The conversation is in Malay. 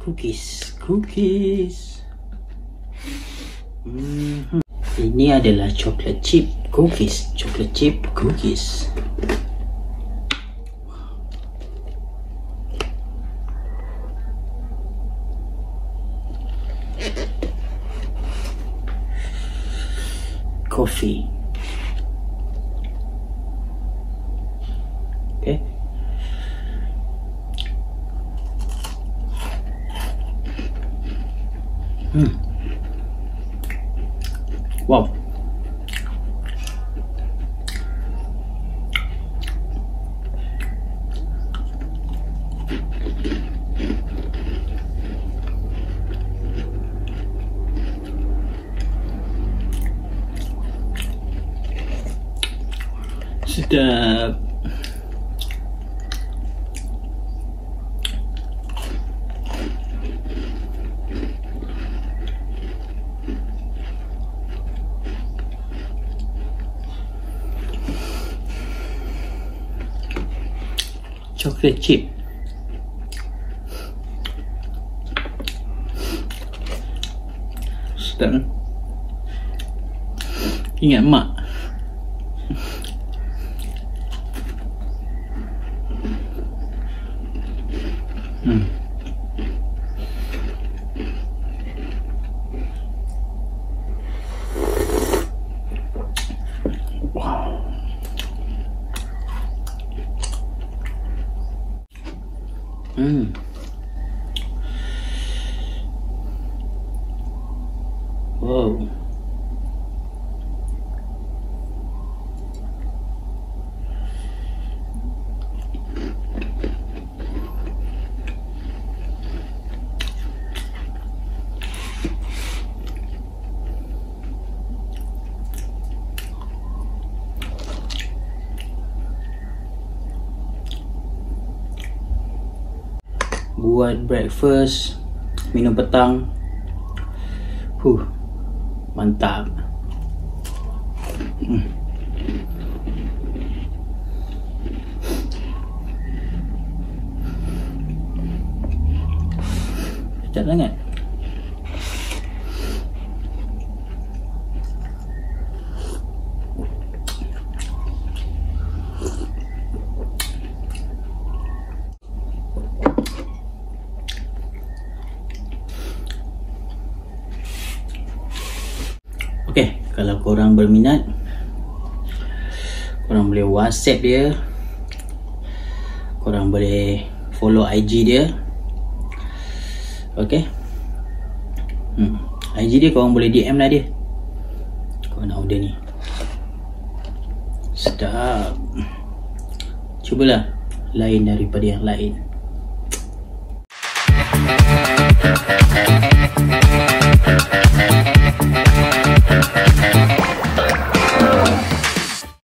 cookies. Cookies. Mhm. ini adalah chocolate chip cookies. Chocolate chip cookies. Coffee. Okay Hmm. Wow. Sedap. Chocolate chip. Sedap kan? Ingat mak. Hmm. Hmm. Wow. Buat breakfast minum petang. Huh mantap. Hmm. sedap sangat kalau korang berminat korang boleh WhatsApp dia. Korang boleh follow IG dia. Okey. Hmm. IG dia korang boleh DM lah dia. Kau nak order ni. Sedap. Cubalah lain daripada yang lain. Thank you.